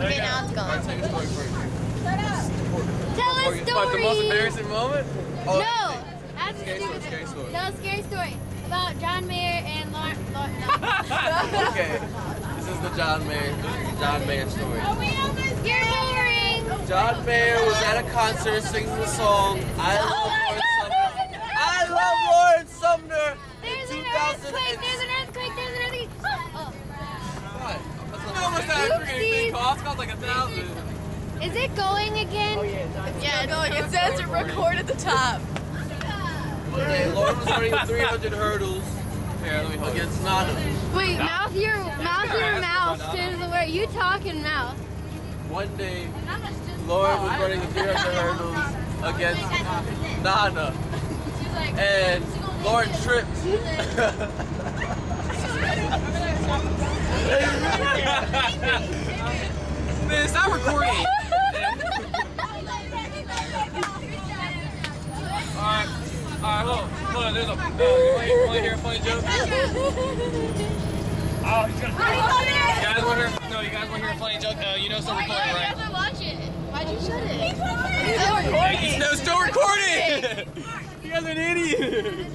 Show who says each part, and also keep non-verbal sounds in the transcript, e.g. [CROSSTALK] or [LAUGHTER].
Speaker 1: Okay, now it's gone.
Speaker 2: tell your story.
Speaker 1: Tell a
Speaker 2: What, the most
Speaker 1: story.
Speaker 2: embarrassing moment? Oh,
Speaker 1: No, that's a
Speaker 2: Scary story, scary story.
Speaker 1: No, scary story about John Mayer and Lauren. Lauren no. [LAUGHS]
Speaker 2: Okay. This is the John Mayer, John Mayer story.
Speaker 1: Are we almost You're boring.
Speaker 2: John Mayer was at a concert singing the song I
Speaker 1: Oh
Speaker 2: Love
Speaker 1: my
Speaker 3: thing
Speaker 1: Oopsies.
Speaker 3: cost? Cost like a thousand.
Speaker 1: Is it going again?
Speaker 4: Yeah, it's going. It says record at the top.
Speaker 2: One day, Lauren was running 300 hurdles
Speaker 3: Here, let me hold it.
Speaker 2: against Nana.
Speaker 1: Wait, mouth your mouth your mouth to the word. You talk and mouth.
Speaker 2: One day, Lauren was running [LAUGHS] 300 hurdles against Nana. And Lauren tripped. [LAUGHS]
Speaker 3: hold on. Hold on, there's a. Uh, you want to hear a funny joke? Oh, he's gonna. You guys want to hear? No, you guys want to hear a funny joke? Uh, you know, still recording, right?
Speaker 4: watch it. Why'd you shut it?
Speaker 3: Hey, you know, still recording. you guys are an idiot.